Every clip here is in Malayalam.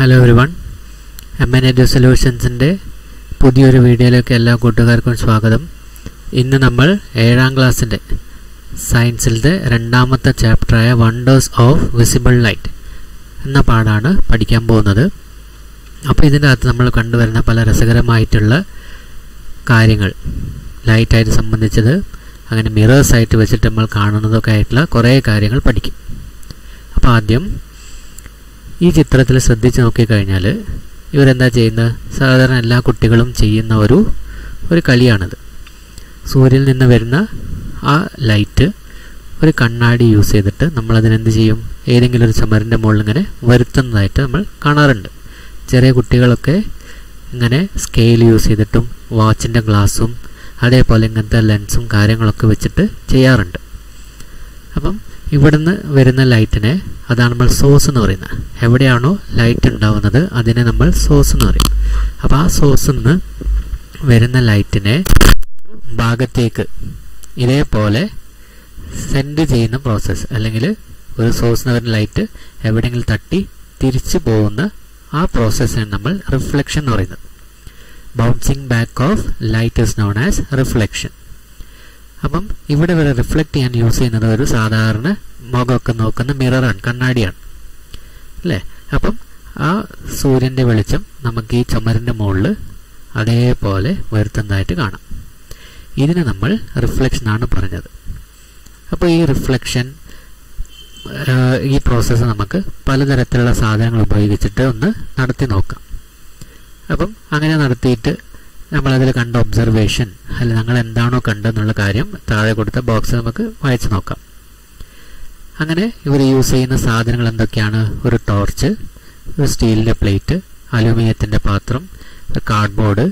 Hello everyone M N Edu സൊല്യൂഷൻസിന്റെ പുതിയൊരു വീഡിയോയിലേക്ക് എല്ലാ കൂട്ടുകാർക്കും സ്വാഗതം. ഇന്ന് നമ്മൾ ഏഴാം ക്ലാസ്സിന്റെ സയൻസിലത്തെ രണ്ടാമത്തെ ചാപ്റ്ററായ വണ്ടേഴ്സ് ഓഫ് വിസിബിൾ ലൈറ്റ് എന്ന പാടാണ് പഠിക്കാൻ പോകുന്നത്. അപ്പോൾ ഇതിന്റെ അകത്ത് നമ്മൾ കണ്ടുവരുന്ന പല രസകരമായിട്ടുള്ള കാര്യങ്ങൾ ലൈറ്റായിട്ട് സംബന്ധിച്ചത് അങ്ങനെ മിറേഴ്സായിട്ട് വെച്ചിട്ട് നമ്മൾ കാണുന്നതൊക്കെ ആയിട്ടുള്ള കുറേ കാര്യങ്ങൾ പഠിക്കും. അപ്പോൾ ആദ്യം ഈ ചിത്രത്തിൽ ശ്രദ്ധിച്ച് നോക്കിക്കഴിഞ്ഞാൽ ഇവരെന്താ ചെയ്യുന്നത്? സാധാരണ എല്ലാ കുട്ടികളും ചെയ്യുന്ന ഒരു ഒരു കളിയാണത്. സൂര്യനിൽ നിന്ന് വരുന്ന ആ ലൈറ്റ് ഒരു കണ്ണാടി യൂസ് ചെയ്തിട്ട് നമ്മളതിനെന്ത് ചെയ്യും? ഏതെങ്കിലും ഒരു ചുമരിന്റെ മുകളിൽ ഇങ്ങനെ വരുത്തുന്നതായിട്ട് നമ്മൾ കാണാറുണ്ട്. ചെറിയ കുട്ടികളൊക്കെ ഇങ്ങനെ സ്കെയിൽ യൂസ് ചെയ്തിട്ടും വാച്ചിന്റെ ഗ്ലാസും അതേപോലെ ഇങ്ങനത്തെ ലെൻസും കാര്യങ്ങളൊക്കെ വെച്ചിട്ട് ചെയ്യാറുണ്ട്. അപ്പം ഇവിടുന്ന് വരുന്ന ലൈറ്റിനെ അതാണ് നമ്മൾ സോഴ്സ് എന്ന് പറയുന്നത്. എവിടെയാണോ ലൈറ്റ് ഉണ്ടാവുന്നത് അതിനെ നമ്മൾ സോഴ്സ് എന്ന് പറയും. അപ്പോൾ ആ സോഴ്സിൽ നിന്ന് വരുന്ന ലൈറ്റിനെ ഭാഗത്തേക്ക് ഇതേപോലെ സെൻഡ് ചെയ്യുന്ന പ്രോസസ്സ് അല്ലെങ്കിൽ ഒരു സോഴ്സിൽ എന്ന് വരുന്ന ലൈറ്റ് എവിടെയെങ്കിലും തട്ടി തിരിച്ചു പോകുന്ന ആ പ്രോസസ്സിനെ നമ്മൾ റിഫ്ലക്ഷൻ എന്ന് പറയുന്നത്. Bouncing back of light is known as reflection അപ്പം ഇവിടെ വരെ റിഫ്ലക്റ്റ് ചെയ്യാൻ യൂസ് ചെയ്യുന്നത് ഒരു സാധാരണ മുഖമൊക്കെ നോക്കുന്ന മിററാണ് കണ്ണാടിയാണ്. അല്ലേ? അപ്പം ആ സൂര്യന്റെ വെളിച്ചം നമുക്ക് ഈ ചുമരിന്റെ മുകളിൽ അതേപോലെ വരുത്തുന്നതായിട്ട് കാണാം. ഇതിനെ നമ്മൾ റിഫ്ലക്ഷൻ ആണ് പറഞ്ഞത്. അപ്പോൾ ഈ റിഫ്ലക്ഷൻ ഈ പ്രോസസ്സ് നമുക്ക് പലതരത്തിലുള്ള സാധനങ്ങൾ ഉപയോഗിച്ചിട്ട് ഒന്ന് നടത്തി നോക്കാം. അപ്പം അങ്ങനെ നടത്തിയിട്ട് നമ്മളതിൽ കണ്ട ഒബ്സർവേഷൻ അല്ല ഞങ്ങൾ എന്താണോ കണ്ടെന്നുള്ള കാര്യം താഴെ കൊടുത്ത ബോക്സ് നമുക്ക് വായിച്ചു നോക്കാം. അങ്ങനെ ഇവർ യൂസ് ചെയ്യുന്ന സാധനങ്ങൾ എന്തൊക്കെയാണ്? ഒരു ടോർച്ച് ഒരു സ്റ്റീലിന്റെ പ്ലേറ്റ് അലുമിനിയത്തിന്റെ പാത്രം കാർഡ്ബോർഡ്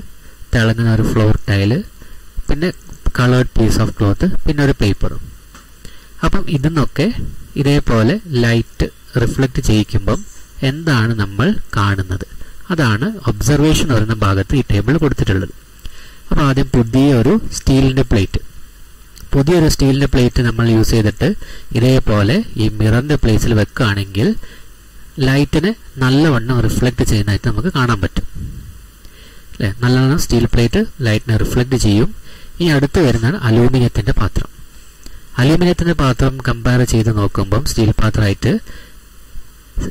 തിളങ്ങുന്ന ഒരു ഫ്ലോർ ടൈൽ പിന്നെ കളേർഡ് പീസ് ഓഫ് ക്ലോത്ത് പിന്നെ ഒരു പേപ്പറും അപ്പം ഇതെന്നൊക്കെ ഇതേപോലെ ലൈറ്റ് റിഫ്ലക്റ്റ് ചെയ്യിക്കുമ്പം എന്താണ് നമ്മൾ കാണുന്നത്? അതാണ് ഒബ്സർവേഷൻ വരുന്ന ഭാഗത്ത് ഈ ടേബിൾ കൊടുത്തിട്ടുള്ളത്. അപ്പോൾ ആദ്യം പുതിയൊരു സ്റ്റീലിന്റെ പ്ലേറ്റ് പുതിയൊരു സ്റ്റീലിന്റെ പ്ലേറ്റ് നമ്മൾ യൂസ് ചെയ്തിട്ട് ഇതേപോലെ ഈ മിററിന്റെ പ്ലേസിൽ വെക്കുകയാണെങ്കിൽ ലൈറ്റിനെ നല്ലവണ്ണം റിഫ്ലക്റ്റ് ചെയ്യുന്നതായിട്ട് നമുക്ക് കാണാൻ പറ്റും. അല്ലേ? നല്ലവണ്ണം സ്റ്റീൽ പ്ലേറ്റ് ലൈറ്റിനെ റിഫ്ലക്റ്റ് ചെയ്യും. ഈ അടുത്ത് വരുന്നതാണ് അലൂമിനിയത്തിന്റെ പാത്രം. അലൂമിനിയത്തിന്റെ പാത്രം കമ്പയർ ചെയ്ത് നോക്കുമ്പം സ്റ്റീൽ പാത്രമായിട്ട്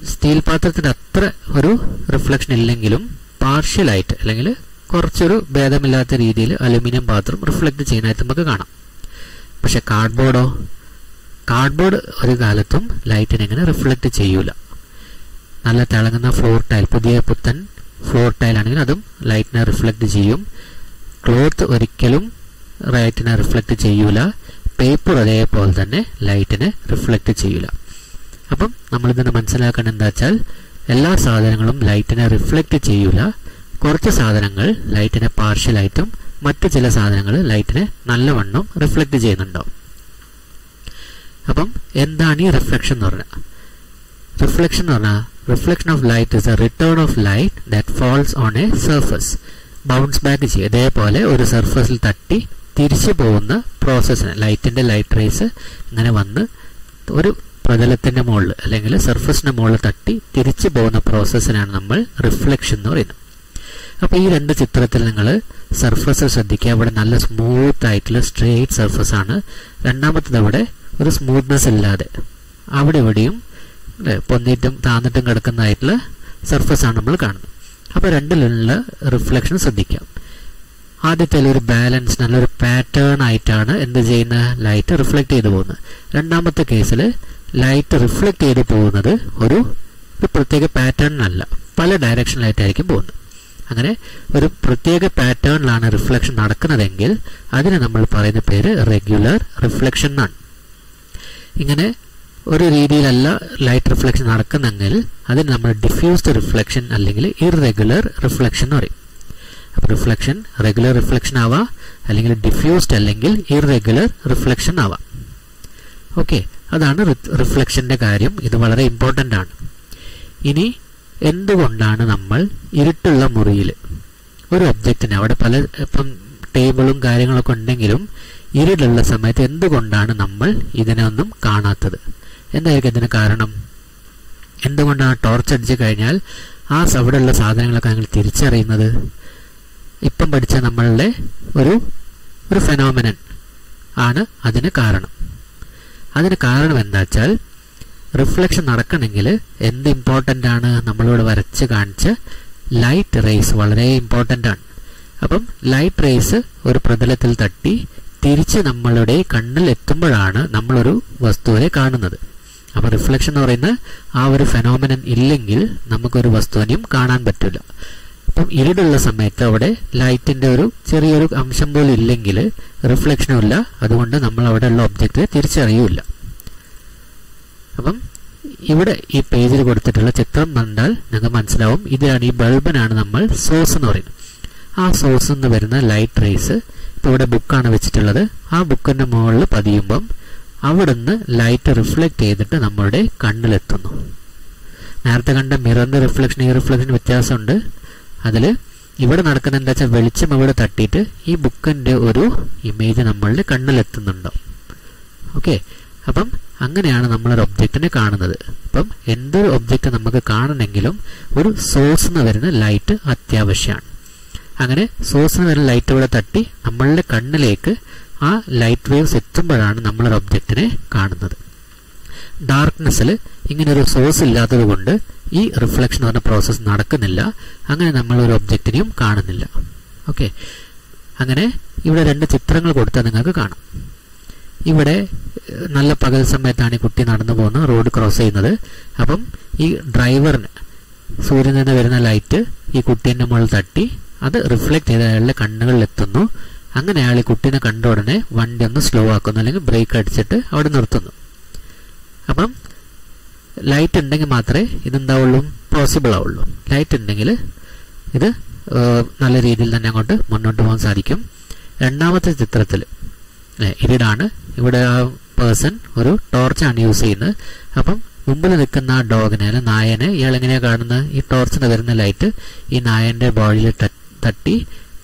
സ്റ്റീൽ പാത്രത്തിന് അത്ര ഒരു റിഫ്ലക്ഷൻ ഇല്ലെങ്കിലും പാർഷ്യലായിട്ട് അല്ലെങ്കിൽ കുറച്ചൊരു ഭേദമില്ലാത്ത രീതിയിൽ അലുമിനിയം പാത്രം റിഫ്ലക്ട് ചെയ്യുന്നതായിട്ട് നമുക്ക് കാണാം. പക്ഷെ കാർഡ്ബോർഡോ? കാർഡ്ബോർഡ് ഒരു കാലത്തും ലൈറ്റിനെ ഇങ്ങനെ റിഫ്ലക്ട് ചെയ്യൂല. നല്ല തിളങ്ങുന്ന ഫ്ലോർ ടൈൽ പുതിയ പുത്തൻ ഫ്ലോർ ടൈൽ ആണെങ്കിൽ അതും ലൈറ്റിനെ റിഫ്ലക്ട് ചെയ്യും. ക്ലോത്ത് ഒരിക്കലും ലൈറ്റിനെ റിഫ്ലക്ട് ചെയ്യൂല. പേപ്പർ അതേപോലെ തന്നെ ലൈറ്റിനെ റിഫ്ലക്ട് ചെയ്യൂല. അപ്പം നമ്മളിതിനെ മനസ്സിലാക്കേണ്ടത് എന്താ വെച്ചാൽ എല്ലാ സാധനങ്ങളും ലൈറ്റിനെ റിഫ്ലക്റ്റ് ചെയ്യൂല. കുറച്ച് സാധനങ്ങൾ ലൈറ്റിനെ പാർഷ്യലായിട്ടും മറ്റ് ചില സാധനങ്ങൾ ലൈറ്റിനെ നല്ലവണ്ണം റിഫ്ലക്റ്റ് ചെയ്യുന്നുണ്ടാവും അപ്പം എന്താണ് ഈ റിഫ്ലക്ഷൻ എന്ന് പറഞ്ഞാൽ റിഫ്ലക്ഷൻ എന്ന് പറഞ്ഞാൽ reflection of light is a return of light that falls on a surface. Bounce back ചെയ്യും. ഇതേപോലെ ഒരു സർഫസിൽ തട്ടി തിരിച്ചു പോകുന്ന പ്രോസസ്സിന് ലൈറ്റിന്റെ ലൈറ്റ് റേസ് ഇങ്ങനെ വന്ന് ഒരു പ്രതലത്തിന്റെ മുകളിൽ അല്ലെങ്കിൽ സർഫസിന്റെ മുകളിൽ തട്ടി തിരിച്ചു പോകുന്ന പ്രോസസ്സിനാണ് നമ്മൾ റിഫ്ലക്ഷൻ എന്ന് പറയുന്നത്. അപ്പോൾ ഈ രണ്ട് ചിത്രത്തിൽ നിങ്ങൾ സർഫസ് ശ്രദ്ധിക്കുക. അവിടെ നല്ല സ്മൂത്ത് ആയിട്ടുള്ള സ്ട്രെയിറ്റ് സർഫസ് ആണ്. രണ്ടാമത്തത് അവിടെ ഒരു സ്മൂത്ത്നെസ് ഇല്ലാതെ അവിടെ ഇവിടെയും പൊന്നിട്ടും താന്നിട്ടും കിടക്കുന്നതായിട്ടുള്ള സർഫസ് ആണ് നമ്മൾ കാണുന്നത്. അപ്പോൾ രണ്ടിലുള്ള റിഫ്ലക്ഷൻ ശ്രദ്ധിക്കാം. ആദ്യത്തെ ഒരു ബാലൻസ് നല്ലൊരു പാറ്റേൺ ആയിട്ടാണ് എന്ത് ചെയ്യുന്ന ലൈറ്റ് റിഫ്ലക്റ്റ് ചെയ്തു പോകുന്നത്. രണ്ടാമത്തെ കേസിൽ ലൈറ്റ് റിഫ്ലക്റ്റ് ചെയ്ത് പോകുന്നത് ഒരു ഒരു പ്രത്യേക പാറ്റേണിനല്ല പല ഡയറക്ഷനിലായിട്ടായിരിക്കും പോകുന്നത്. അങ്ങനെ ഒരു പ്രത്യേക പാറ്റേണിലാണ് റിഫ്ലക്ഷൻ നടക്കുന്നതെങ്കിൽ അതിന് നമ്മൾ പറയുന്ന പേര് റെഗുലർ റിഫ്ലക്ഷൻ എന്നാണ് ഇങ്ങനെ ഒരു രീതിയിലല്ല ലൈറ്റ് റിഫ്ലക്ഷൻ നടക്കുന്നെങ്കിൽ അതിന് നമ്മൾ ഡിഫ്യൂസ്ഡ് റിഫ്ലക്ഷൻ അല്ലെങ്കിൽ ഇറെഗുലർ റിഫ്ലക്ഷൻ എന്ന് പറയും. അപ്പോൾ റിഫ്ലക്ഷൻ റെഗുലർ റിഫ്ലക്ഷൻ ആവാം അല്ലെങ്കിൽ ഡിഫ്യൂസ്ഡ് അല്ലെങ്കിൽ ഇറെഗുലർ റിഫ്ലക്ഷൻ ആവാം. ഓക്കെ അതാണ് റിഫ്ലക്ഷന്റെ കാര്യം. ഇത് വളരെ ഇമ്പോർട്ടന്റ് ആണ്. ഇനി എന്തുകൊണ്ടാണ് നമ്മൾ ഇരുട്ടുള്ള മുറിയിൽ ഒരു ഒബ്ജക്റ്റിന് അവിടെ പല ഇപ്പം ടേബിളും കാര്യങ്ങളൊക്കെ ഉണ്ടെങ്കിലും ഇരുട്ടുള്ള സമയത്ത് എന്തുകൊണ്ടാണ് നമ്മൾ ഇതിനെ ഒന്നും കാണാത്തത്? എന്തായിരിക്കും ഇതിന് കാരണം? എന്തുകൊണ്ടാണ് ടോർച്ച് അടിച്ചു കഴിഞ്ഞാൽ ആ അവിടെയുള്ള സാധനങ്ങളൊക്കെ നിങ്ങൾ തിരിച്ചറിയുന്നത്? ഇപ്പം പഠിച്ച നമ്മളുടെ ഒരു ഒരു ഫെനോമിനൻ ആണ് അതിന് കാരണം. അതിന് കാരണം എന്താ വെച്ചാൽ റിഫ്ലക്ഷൻ നടക്കണമെങ്കിൽ എന്ത് ഇമ്പോർട്ടന്റ് ആണ് നമ്മളിവിടെ വരച്ച് കാണിച്ച ലൈറ്റ് റേസ് വളരെ ഇമ്പോർട്ടന്റ് ആണ്. അപ്പം ലൈറ്റ് റേസ് ഒരു പ്രതലത്തിൽ തട്ടി തിരിച്ച് നമ്മളുടെ കണ്ണിൽ എത്തുമ്പോഴാണ് നമ്മളൊരു വസ്തുവിനെ കാണുന്നത്. അപ്പോൾ റിഫ്ലക്ഷൻ എന്ന് പറയുന്ന ആ ഒരു ഫെനോമിനൻ ഇല്ലെങ്കിൽ നമുക്കൊരു വസ്തുവിനെയും കാണാൻ പറ്റില്ല. അപ്പം ഇരുടുള്ള സമയത്ത് അവിടെ ലൈറ്റിന്റെ ഒരു ചെറിയൊരു അംശം പോലും ഇല്ലെങ്കിൽ റിഫ്ലക്ഷനും ഇല്ല. അതുകൊണ്ട് നമ്മൾ അവിടെയുള്ള ഒബ്ജക്റ്റ് തിരിച്ചറിയൂല അപ്പം ഇവിടെ ഈ പേജിൽ കൊടുത്തിട്ടുള്ള ചിത്രം കണ്ടാൽ നിങ്ങൾക്ക് മനസ്സിലാവും ഇതാണ് ഈ ബൾബിനാണ് നമ്മൾ സോഴ്സ് എന്ന് പറയുന്നത്. ആ സോഴ്സ് നിന്ന് വരുന്ന ലൈറ്റ് റേസ് ഇപ്പോൾ ഇവിടെ ബുക്കാണ് വെച്ചിട്ടുള്ളത്. ആ ബുക്കിന്റെ മുകളിൽ പതിയുമ്പം അവിടുന്ന് ലൈറ്റ് റിഫ്ലക്റ്റ് ചെയ്തിട്ട് നമ്മളുടെ കണ്ണിലെത്തുന്നു. നേരത്തെ കണ്ട മിററിന്റെ റിഫ്ലക്ഷൻ ഈ റിഫ്ലക്ഷൻ വ്യത്യാസമുണ്ട്. അതിൽ ഇവിടെ നടക്കുന്ന എന്താ വെച്ചാൽ വെളിച്ചം ഇവിടെ തട്ടിയിട്ട് ഈ ബുക്കിന്റെ ഒരു ഇമേജ് നമ്മളുടെ കണ്ണിലെത്തുന്നുണ്ടോ. ഓക്കെ അപ്പം അങ്ങനെയാണ് നമ്മളൊരു ഒബ്ജക്റ്റിനെ കാണുന്നത്. അപ്പം എന്തൊരു ഒബ്ജക്റ്റ് നമുക്ക് കാണണമെങ്കിലും ഒരു സോഴ്സ് വരുന്ന ലൈറ്റ് അത്യാവശ്യമാണ് അങ്ങനെ സോഴ്സിന് വരുന്ന ലൈറ്റ് ഇവിടെ തട്ടി നമ്മളുടെ കണ്ണിലേക്ക് ആ ലൈറ്റ് വേവ്സ് എത്തുമ്പോഴാണ് നമ്മളൊരു ഒബ്ജക്റ്റിനെ കാണുന്നത്. ഡാർക്ക്നെസ്സിൽ ഇങ്ങനെ ഒരു സോഴ്സ് ഇല്ലാത്തത് കൊണ്ട് ഈ റിഫ്ലക്ഷൻ പറഞ്ഞ പ്രോസസ്സ് നടക്കുന്നില്ല. അങ്ങനെ നമ്മൾ ഒരു ഒബ്ജക്റ്റിനെയും കാണുന്നില്ല. ഓക്കെ അങ്ങനെ ഇവിടെ രണ്ട് ചിത്രങ്ങൾ കൊടുത്താൽ നിങ്ങൾക്ക് കാണാം. ഇവിടെ നല്ല പകൽ സമയത്താണ് ഈ കുട്ടി നടന്നു പോകുന്നത് റോഡ് ക്രോസ് ചെയ്യുന്നത്. അപ്പം ഈ ഡ്രൈവറിന് സൂര്യനിൽ നിന്ന് വരുന്ന ലൈറ്റ് ഈ കുട്ടീന്റെ മുകളിൽ തട്ടി അത് റിഫ്ലക്റ്റ് ചെയ്ത് അയാളുടെ കണ്ണുകളിൽ എത്തുന്നു. അങ്ങനെ അയാൾ ഈ കുട്ടീനെ കണ്ട ഉടനെ വണ്ടി ഒന്ന് സ്ലോ ആക്കുന്നു അല്ലെങ്കിൽ ബ്രേക്ക് അടിച്ചിട്ട് അവിടെ നിർത്തുന്നു. അപ്പം ലൈറ്റ് ഉണ്ടെങ്കിൽ മാത്രമേ ഇതെന്താവുള്ളൂ പോസിബിൾ ആവുള്ളൂ. ലൈറ്റ് ഉണ്ടെങ്കിൽ ഇത് നല്ല രീതിയിൽ തന്നെ അങ്ങോട്ട് മുന്നോട്ട് പോകാൻ സാധിക്കും. രണ്ടാമത്തെ ചിത്രത്തിൽ ഇരിടാണ് ഇവിടെ ആ പേഴ്സൺ ഒരു ടോർച്ചാണ് യൂസ് ചെയ്യുന്നത്. അപ്പം മുമ്പിൽ നിൽക്കുന്ന ആ ഡോഗിനെ അല്ലെ നായനെ ഇയാൾ എങ്ങനെയാണ് കാണുന്നത്? ഈ ടോർച്ചിന് വരുന്ന ലൈറ്റ് ഈ നായന്റെ ബോഡിയിൽ തട്ടി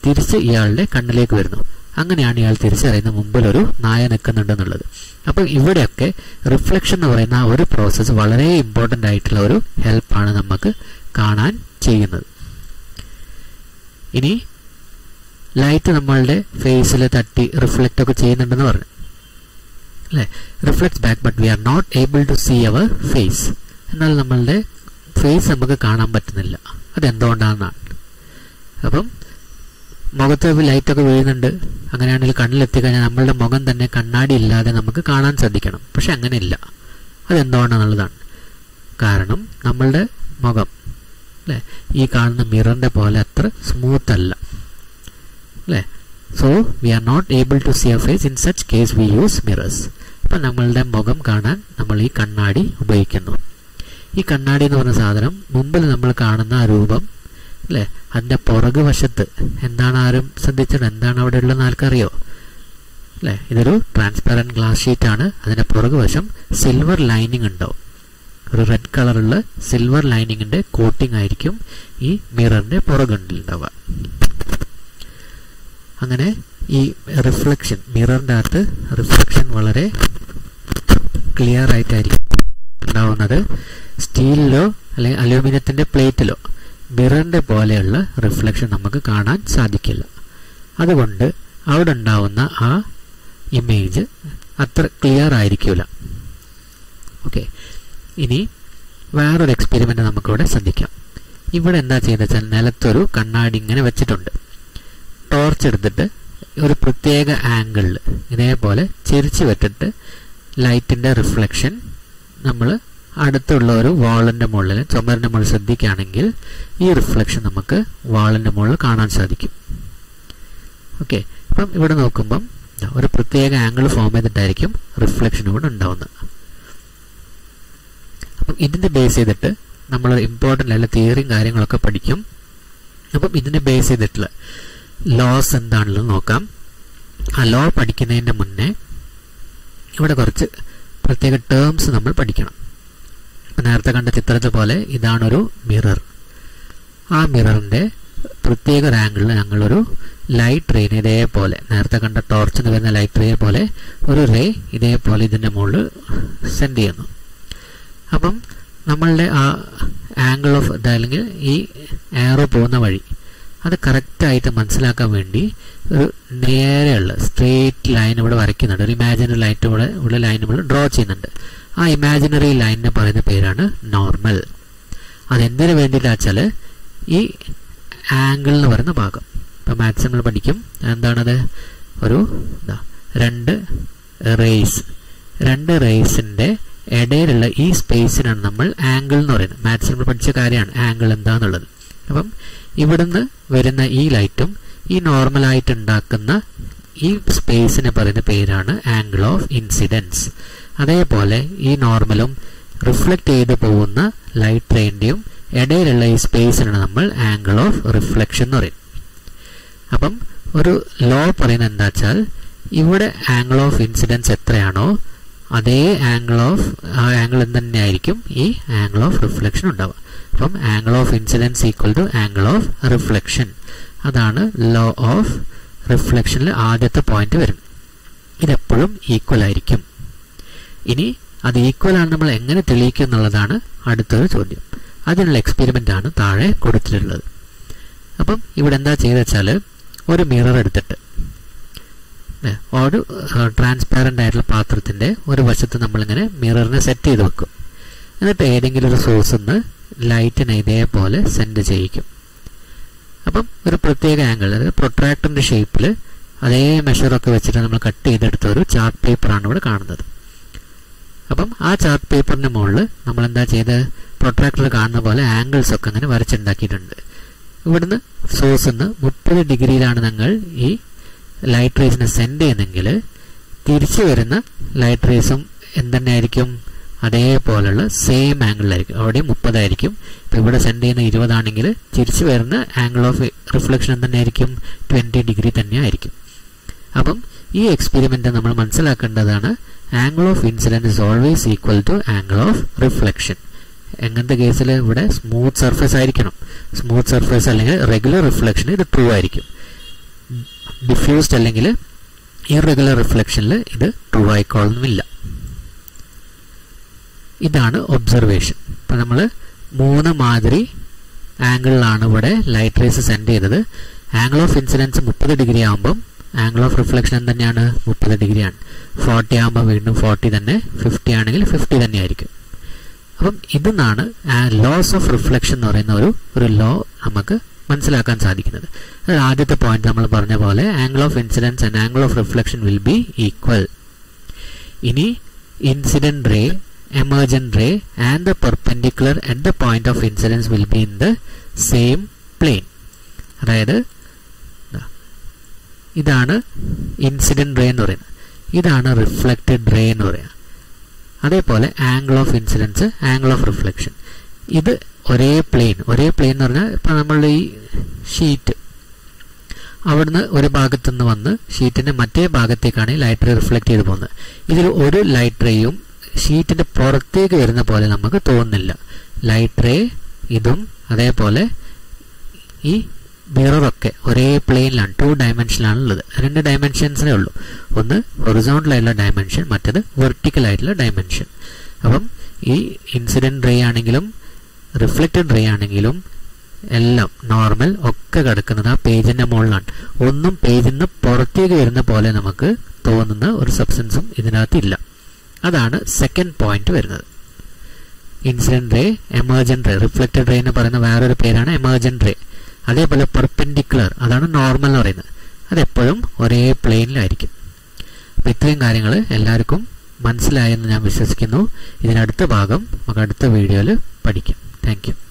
തിരിച്ച് ഇയാളുടെ കണ്ണിലേക്ക് വരുന്നു. അങ്ങനെയാണ് ഇയാൾ തിരിച്ചറിയുന്ന മുമ്പിൽ ഒരു നായ നിൽക്കുന്നുണ്ടെന്നുള്ളത്. അപ്പം ഇവിടെയൊക്കെ റിഫ്ലക്ഷൻ എന്ന് പറയുന്ന ഒരു പ്രോസസ്സ് വളരെ ഇമ്പോർട്ടന്റ് ആയിട്ടുള്ള ഒരു ഹെൽപ്പാണ് നമുക്ക് കാണാൻ ചെയ്യുന്നത്. ഇനി ലൈറ്റ് നമ്മളുടെ ഫേസിൽ തട്ടി റിഫ്ലക്റ്റ് ഒക്കെ ചെയ്യുന്നുണ്ടെന്ന് പറഞ്ഞു. അല്ലേ? Reflects back but we are not able to see our face എന്നാൽ നമ്മളുടെ ഫേസ് നമുക്ക് കാണാൻ പറ്റുന്നില്ല. അതെന്തുകൊണ്ടാണെന്നാണ്. അപ്പം മുഖത്ത് ലൈറ്റൊക്കെ വീഴുന്നുണ്ട്. അങ്ങനെയാണെങ്കിൽ കണ്ണിലെത്തിക്കഴിഞ്ഞാൽ നമ്മളുടെ മുഖം തന്നെ കണ്ണാടി ഇല്ലാതെ നമുക്ക് കാണാൻ സാധിക്കണം. പക്ഷെ അങ്ങനെയില്ല. അതെന്തുകൊണ്ടാണെന്നുള്ളതാണ്. കാരണം നമ്മളുടെ മുഖം അല്ലേ? ഈ കാണുന്ന മിററിന്റെ പോലെ അത്ര സ്മൂത്ത് അല്ല. അല്ലേ? So we are not able to see a face in such case we use mirrors അപ്പം നമ്മളുടെ മുഖം കാണാൻ നമ്മൾ ഈ കണ്ണാടി ഉപയോഗിക്കുന്നു. ഈ കണ്ണാടി എന്ന് പറഞ്ഞ സാധനം മുമ്പിൽ നമ്മൾ കാണുന്ന ആ രൂപം അല്ലേ? അതിന്റെ പുറകു വശത്ത് എന്താണ് ആരും ശ്രദ്ധിച്ചത്? എന്താണ് അവിടെ ഉള്ളതെന്ന് ആർക്കറിയോ? അല്ലേ? ഇതൊരു ട്രാൻസ്പെറന്റ് ഗ്ലാസ് ഷീറ്റ് ആണ്. അതിന്റെ പുറകു വശം സിൽവർ ലൈനിങ് ഉണ്ടോ? ഒരു റെഡ് കളറുള്ള സിൽവർ ലൈനിങ്ങിന്റെ കോട്ടിംഗ് ആയിരിക്കും ഈ മിററിന്റെ പുറകുണ്ടിലുണ്ടാവുക അങ്ങനെ ഈ റിഫ്ലക്ഷൻ മിററിന്റെ അകത്ത് റിഫ്ലക്ഷൻ വളരെ ക്ലിയർ ആയിട്ടായിരിക്കും ഉണ്ടാവുന്നത്. സ്റ്റീലിലോ അല്ലെങ്കിൽ അലൂമിനിയത്തിന്റെ പ്ലേറ്റിലോ മിററിന്റെ പോലെയുള്ള റിഫ്ലക്ഷൻ നമുക്ക് കാണാൻ സാധിക്കില്ല. അതുകൊണ്ട് അവിടെ ഉണ്ടാവുന്ന ആ ഇമേജ് അത്ര ക്ലിയർ ആയിരിക്കില്ല ഓക്കെ. ഇനി വേറൊരു എക്സ്പെരിമെന്റ് നമുക്കിവിടെ ശ്രദ്ധിക്കാം. ഇവിടെ എന്താ ചെയ്യുന്നത് വെച്ചാൽ നിലത്തൊരു കണ്ണാടി ഇങ്ങനെ വെച്ചിട്ടുണ്ട്. ടോർച്ച് എടുത്തിട്ട് ഒരു പ്രത്യേക ആംഗിളിൽ ഇതേപോലെ ചെരിച്ച് വെച്ചിട്ട് ലൈറ്റിന്റെ റിഫ്ലക്ഷൻ നമ്മൾ അടുത്തുള്ള ഒരു വാളിന്റെ മുകളിൽ ചുമരിന്റെ മുകളിൽ ശ്രദ്ധിക്കുകയാണെങ്കിൽ ഈ റിഫ്ലക്ഷൻ നമുക്ക് വാളിന്റെ മുകളിൽ കാണാൻ സാധിക്കും. ഓക്കെ അപ്പം ഇവിടെ നോക്കുമ്പം ഒരു പ്രത്യേക ആംഗിൾ ഫോം ചെയ്തിട്ടായിരിക്കും റിഫ്ലക്ഷൻ ഇവിടെ ഉണ്ടാവുന്നത്. അപ്പം ഇതിന്റെ ബേസ് ചെയ്തിട്ട് നമ്മൾ ഇമ്പോർട്ടന്റ് ആയിട്ടുള്ള തിയറിയും കാര്യങ്ങളൊക്കെ പഠിക്കും. അപ്പം ഇതിനെ ബേസ് ചെയ്തിട്ടുള്ള ലോസ് എന്താണെന്ന് നോക്കാം. ആ ലോ പഠിക്കുന്നതിന്റെ മുന്നേ ഇവിടെ കുറച്ച് പ്രത്യേക ടേംസ് നമ്മൾ പഠിക്കണം. നേരത്തെ കണ്ട ചിത്രത്തെ പോലെ ഇതാണൊരു മിറർ ആ മിററിന്റെ പ്രത്യേക ഒരു ഞങ്ങളൊരു ലൈറ്റ് റേനെ ഇതേപോലെ നേരത്തെ കണ്ട ടോർച്ചിന് വരുന്ന ലൈറ്റ് റേ പോലെ ഒരു റേ ഇതേപോലെ ഇതിന്റെ മുകളിൽ സെൻഡ് ചെയ്യുന്നു. അപ്പം നമ്മളുടെ ആ ആംഗിൾ ഓഫ് അല്ലെങ്കിൽ ഈ ആറോ പോകുന്ന വഴി അത് കറക്റ്റായിട്ട് മനസ്സിലാക്കാൻ വേണ്ടി ഒരു നേരെയുള്ള സ്ട്രെയിറ്റ് ലൈൻ ഇവിടെ വരയ്ക്കുന്നുണ്ട്. ഒരു ഇമാജിനറി ലൈറ്റ് ഇവിടെ ഉള്ള ലൈൻ ഇവിടെ ഡ്രോ ചെയ്യുന്നുണ്ട്. ആ ഇമാജിനറി ലൈനിന് പറയുന്ന പേരാണ് നോർമൽ അതെന്തിനു വേണ്ടിയിട്ടാ വെച്ചാൽ ഈ ആംഗിൾ എന്ന് പറയുന്ന ഭാഗം. ഇപ്പോൾ മാത്സ് നമ്മൾ പഠിക്കും. എന്താണത് ഒരു എന്താ രണ്ട് റേസ് രണ്ട് റേസിന്റെ ഇടയിലുള്ള ഈ സ്പേസിനാണ് നമ്മൾ ആംഗിൾ എന്ന് പറയുന്നത്. മാത്സ് നമ്മൾ പഠിച്ച കാര്യമാണ് ആംഗിൾ എന്താണെന്നുള്ളത് അപ്പം ഇവിടുന്ന് വരുന്ന ഈ ലൈറ്റും ഈ നോർമലായിട്ട് ഉണ്ടാക്കുന്ന ഈ സ്പേസിനെ പറയുന്ന പേരാണ് ആംഗിൾ ഓഫ് ഇൻസിഡൻസ് അതേപോലെ ഈ നോർമലും റിഫ്ലക്റ്റ് ചെയ്ത് പോകുന്ന ലൈറ്റ് റേന്റെയും ഇടയിലുള്ള ഈ സ്പേസിനാണ് നമ്മൾ ആംഗിൾ ഓഫ് റിഫ്ലക്ഷൻ എന്ന് പറയും. അപ്പം ഒരു ലോ പറയുന്നത് എന്താ വെച്ചാൽ ഇവിടെ ആംഗിൾ ഓഫ് ഇൻസിഡൻസ് എത്രയാണോ അതേ ആംഗിൾ ഓഫ് ആ ആംഗിൾ തന്നെയായിരിക്കും ഈ ആംഗിൾ ഓഫ് റിഫ്ലക്ഷൻ ഉണ്ടാവുക. അപ്പം angle of incidence equal to angle of reflection. അതാണ് ലോ ഓഫ് റിഫ്ലക്ഷനിൽ ആദ്യത്തെ പോയിന്റ് വരും ഇതെപ്പോഴും ഈക്വൽ ആയിരിക്കും. ഇനി അത് ഈക്വൽ ആണ് നമ്മൾ എങ്ങനെ തെളിയിക്കുക എന്നുള്ളതാണ് അടുത്തൊരു ചോദ്യം. അതിനുള്ള എക്സ്പെരിമെന്റ് ആണ് താഴെ കൊടുത്തിട്ടുള്ളത്. അപ്പം ഇവിടെ എന്താ ചെയ്തെന്ന് വെച്ചാൽ ഒരു മിറർ എടുത്തിട്ട് ഒരു ട്രാൻസ്പാരന്റ് ആയിട്ടുള്ള പാത്രത്തിന്റെ ഒരു വശത്ത് നമ്മളിങ്ങനെ മിററിനെ സെറ്റ് ചെയ്ത് വെക്കും. എന്നിട്ട് ഏതെങ്കിലും ഒരു സോഴ്സിൽ നിന്ന് ലൈറ്റിനെ ഇതേപോലെ സെൻഡ് ചെയ്യിക്കും. അപ്പം ഒരു പ്രത്യേക ആംഗിൾ അതായത് പ്രൊട്രാക്ടറിന്റെ ഷേപ്പിൽ അതേ മെഷറൊക്കെ വെച്ചിട്ട് നമ്മൾ കട്ട് ചെയ്തെടുത്ത ഒരു ചാർട്ട് പേപ്പറാണ് ഇവിടെ കാണുന്നത്. അപ്പം ആ ചാർട്ട് പേപ്പറിന് മുകളിൽ നമ്മൾ എന്താ ചെയ്ത്? പ്രൊട്രാക്ടർ കാണുന്ന പോലെ ആംഗിൾസ് ഒക്കെ അങ്ങനെ വരച്ചുണ്ടാക്കിയിട്ടുണ്ട്. ഇവിടുന്ന് സോഴ്സ് നിന്ന് മുപ്പത് ഡിഗ്രിയിലാണ് നിങ്ങൾ ഈ ലൈറ്റ് റേസിനെ സെൻഡ് ചെയ്യുന്നെങ്കിൽ തിരിച്ചു വരുന്ന ലൈറ്റ് റേസും എന്തെന്നായിരിക്കും? അതേപോലെയുള്ള സെയിം ആംഗിളിലായിരിക്കും അവിടെ മുപ്പതായിരിക്കും ഇപ്പോൾ ഇവിടെ സെൻഡ് ചെയ്യുന്ന ഇരുപതാണെങ്കിൽ തിരിച്ചു വരുന്ന ആംഗിൾ ഓഫ് റിഫ്ലക്ഷൻ എന്തെന്നായിരിക്കും? ട്വന്റി ഡിഗ്രി തന്നെയായിരിക്കും. അപ്പം ഈ എക്സ്പെരിമെന്റ് നമ്മൾ മനസ്സിലാക്കേണ്ടതാണ് angle of incident is always equal to angle of reflection എങ്ങനത്തെ കേസിൽ ഇവിടെ സ്മൂത്ത് സർഫേസ് ആയിരിക്കണം. സ്മൂത്ത് സർഫേസ് അല്ലെങ്കിൽ റെഗുലർ റിഫ്ലക്ഷൻ ഇത് ട്രൂ ആയിരിക്കും. ഡിഫ്യൂസ്ഡ് അല്ലെങ്കിൽ ഇറഗുലർ റിഫ്ലക്ഷനിൽ ഇത് ട്രൂ ആയിക്കോളുന്നില്ല ഇതാണ് ഒബ്സർവേഷൻ ഇപ്പം നമ്മൾ മൂന്ന് മാതിരി ആംഗിളിലാണ് ഇവിടെ ലൈറ്റ് റേസ് സെൻഡ് ചെയ്തത്. ആംഗിൾ ഓഫ് ഇൻസിഡൻസ് മുപ്പത് ഡിഗ്രി ആകുമ്പം ആംഗിൾ ഓഫ് റിഫ്ലക്ഷൻ തന്നെയാണ് മുപ്പത് ഡിഗ്രിയാണ്. ഫോർട്ടി ആകുമ്പോൾ വീണ്ടും ഫോർട്ടി തന്നെ. ഫിഫ്റ്റി ആണെങ്കിൽ ഫിഫ്റ്റി തന്നെ ആയിരിക്കും. അപ്പം ഇതെന്നാണ് ലോസ് ഓഫ് റിഫ്ലക്ഷൻ എന്ന് പറയുന്ന ഒരു ഒരു ലോ നമുക്ക് മനസ്സിലാക്കാൻ സാധിക്കുന്നത്. ആദ്യത്തെ പോയിന്റ് നമ്മൾ പറഞ്ഞ പോലെ angle of incidence and angle of reflection will be equal ഇനി incident ray emergent ray and the perpendicular at the point of incidence will be in the same plane അതായത് ഇതാണ് ഇൻസിഡന്റ് റേ എന്ന് പറയുന്നത്. ഇതാണ് റിഫ്ലക്റ്റഡ് റേ എന്ന് പറയുന്നത്. അതേപോലെ angle of incidence angle of reflection ഇത് ഒരേ പ്ലെയിൻ ഒരേ പ്ലെയിൻ എന്ന് പറഞ്ഞാൽ ഇപ്പം നമ്മൾ ഈ ഷീറ്റ് അവിടുന്ന് ഒരു ഭാഗത്തു നിന്ന് വന്ന് ഷീറ്റിന്റെ മറ്റേ ഭാഗത്തേക്കാണ് ഈ ലൈറ്റ് റേ റിഫ്ലക്ട് ചെയ്ത് പോകുന്നത്. ഇതിൽ ഒരു ലൈറ്റ് റേയും ഷീറ്റിന്റെ പുറത്തേക്ക് വരുന്ന പോലെ നമുക്ക് തോന്നുന്നില്ല. ലൈറ്റ് റേ ഇതും അതേപോലെ ഈ മിററൊക്കെ ഒരേ പ്ലെയിനിലാണ് ടു ഡയമെൻഷനിലാണ് ഉള്ളത് രണ്ട് ഡയമെൻഷൻസിനേ ഉള്ളൂ. ഒന്ന് ഒറിസോണ്ടൽ ആയിട്ടുള്ള ഡയമെൻഷൻ മറ്റത് വെർട്ടിക്കൽ ആയിട്ടുള്ള ഡയമെൻഷൻ അപ്പം ഈ ഇൻസിഡന്റ് റേ ആണെങ്കിലും റിഫ്ലക്റ്റഡ് റേ ആണെങ്കിലും എല്ലാം നോർമൽ ഒക്കെ കിടക്കുന്നത് ആ പേജിന്റെ മുകളിലാണ്. ഒന്നും പേജിൽ നിന്ന് പുറത്തേക്ക് വരുന്ന പോലെ നമുക്ക് തോന്നുന്ന ഒരു സബ്സ്റ്റൻസും ഇതിനകത്ത് ഇല്ല അതാണ് സെക്കൻഡ് പോയിന്റ് വരുന്നത്. Incident ray emergent ray reflected ray എന്ന് പറയുന്ന വേറൊരു പേരാണ് എമർജന്റ് റേ അതേപോലെ പെർപെൻഡിക്കുലർ അതാണ് നോർമൽ എന്ന് പറയുന്നത്. അതെപ്പോഴും ഒരേ പ്ലെയിനിലായിരിക്കും അപ്പം ഇത്രയും കാര്യങ്ങൾ എല്ലാവർക്കും മനസ്സിലായെന്ന് ഞാൻ വിശ്വസിക്കുന്നു. ഇതിനടുത്ത ഭാഗം നമുക്ക് അടുത്ത വീഡിയോയിൽ പഠിക്കാം. താങ്ക്